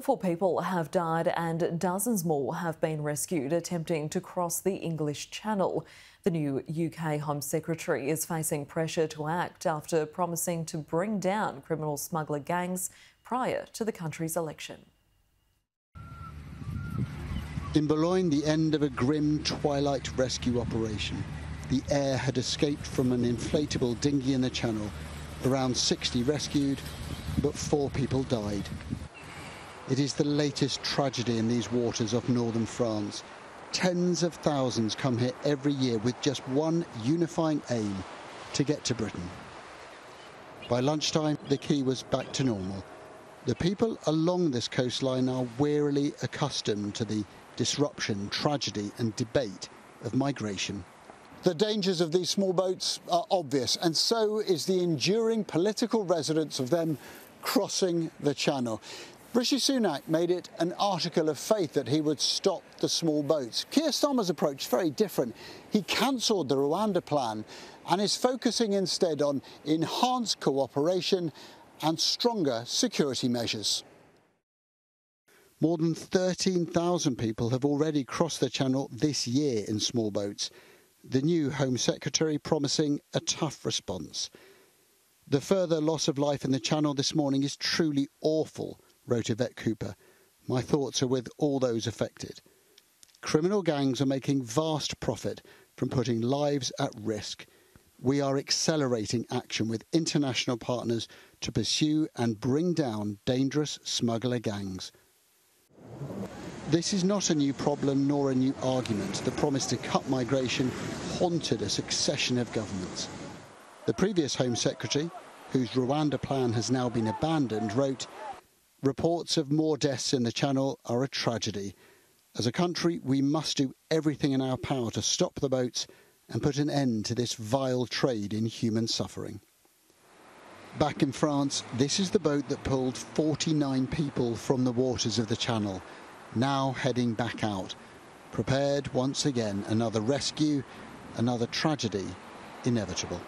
Four people have died and dozens more have been rescued attempting to cross the English Channel. The new UK Home Secretary is facing pressure to act after promising to bring down criminal smuggler gangs prior to the country's election. In Boulogne, the end of a grim twilight rescue operation. The air had escaped from an inflatable dinghy in the channel. Around 60 rescued, but four people died. It is the latest tragedy in these waters of northern France. Tens of thousands come here every year with just one unifying aim to get to Britain. By lunchtime, the quay was back to normal. The people along this coastline are wearily accustomed to the disruption, tragedy, and debate of migration. The dangers of these small boats are obvious, and so is the enduring political resonance of them crossing the channel. Rishi Sunak made it an article of faith that he would stop the small boats. Keir Starmer's approach is very different. He cancelled the Rwanda plan and is focusing instead on enhanced cooperation and stronger security measures. More than 13,000 people have already crossed the channel this year in small boats. The new Home Secretary promising a tough response. The further loss of life in the channel this morning is truly awful wrote Yvette Cooper. My thoughts are with all those affected. Criminal gangs are making vast profit from putting lives at risk. We are accelerating action with international partners to pursue and bring down dangerous smuggler gangs. This is not a new problem nor a new argument. The promise to cut migration haunted a succession of governments. The previous Home Secretary, whose Rwanda plan has now been abandoned, wrote, Reports of more deaths in the Channel are a tragedy. As a country, we must do everything in our power to stop the boats and put an end to this vile trade in human suffering. Back in France, this is the boat that pulled 49 people from the waters of the Channel, now heading back out, prepared once again another rescue, another tragedy inevitable.